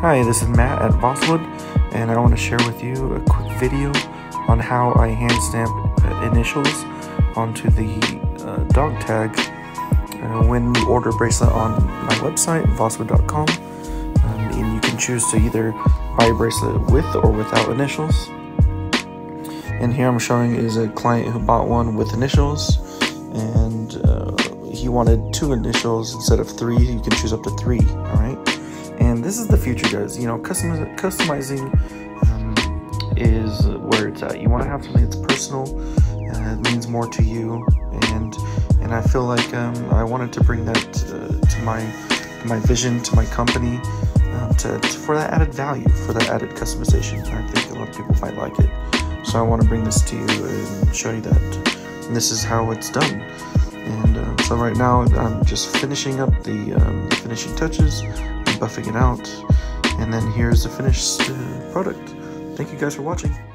Hi, this is Matt at Vosswood, and I want to share with you a quick video on how I hand stamp uh, initials onto the uh, dog tag uh, when you order a bracelet on my website, vosswood.com. Um, and you can choose to either buy a bracelet with or without initials. And here I'm showing is a client who bought one with initials, and uh, he wanted two initials instead of three. You can choose up to three, all right? And this is the future, guys. You know, custom customizing um, is where it's at. You want to have something that's personal, uh, it means more to you, and and I feel like um, I wanted to bring that uh, to my my vision, to my company, um, to, to, for that added value, for that added customization. I think a lot of people might like it. So I want to bring this to you and show you that and this is how it's done. And uh, so right now I'm just finishing up the, um, the finishing touches buffing it out. And then here's the finished uh, product. Thank you guys for watching.